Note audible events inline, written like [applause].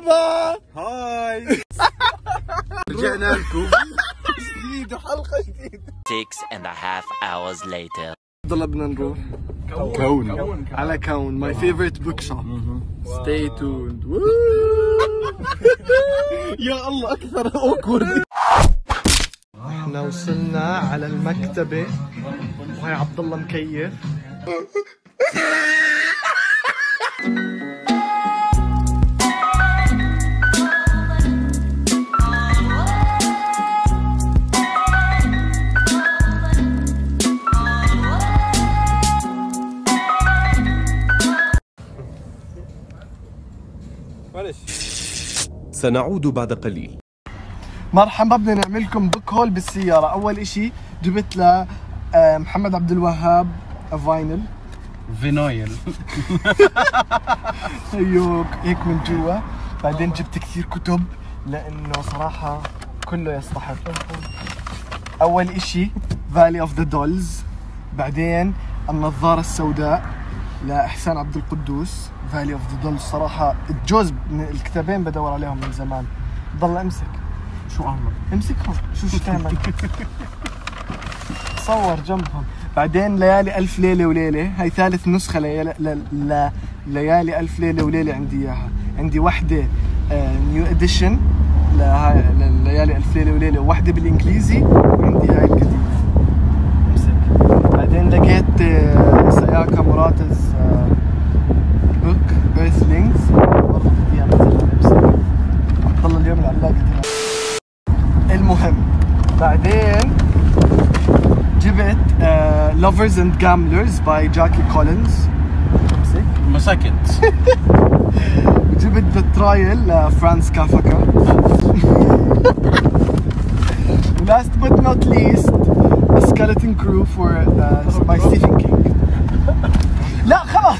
مرحبا. هاي. [laughs] رجعنا لكم. جديد وحلقة جديدة. Six and a half hours later. يلا بدنا نروح. كون. على كون. My favorite bookshop stay tuned يا الله أكثر awkward إحنا وصلنا على المكتبة. وهي عبد الله مكيف. [laughs] معلش. سنعود بعد قليل. مرحبا بدنا نعمل لكم book haul بالسيارة. أول إشي جبت ل آه، محمد عبد الوهاب vinyl vinyl هيو هيك من جوا. بعدين جبت كثير كتب لأنه صراحة كله يستحق. أول إشي Valley of the Dolls بعدين النظارة السوداء. لإحسان عبد القدوس Valley of the Dolls صراحة الجوز الكتابين بدور عليهم من زمان. ضل أمسك. شو أعمل؟ أمسكهم. شو شو تعمل؟ [laughs] صور جنبهم. بعدين ليالي ألف ليلة وليلة. هاي ثالث نسخة ليالي, ل... ليالي ألف ليلة وليلة عندي إياها. عندي واحدة new edition ليالي ألف ليلة وليلة. وواحدة بالإنجليزي. وعندي هاي القديمة. بعدين جبت لوفرز اند جاملرز باي جاكي كولينز امسك مسكت وجبت [laughs] ذا ترايل لفرانس كافكا [laughs] ولاست but not least A Skeleton Crew for uh, by Stephen King [laughs] لا خلاص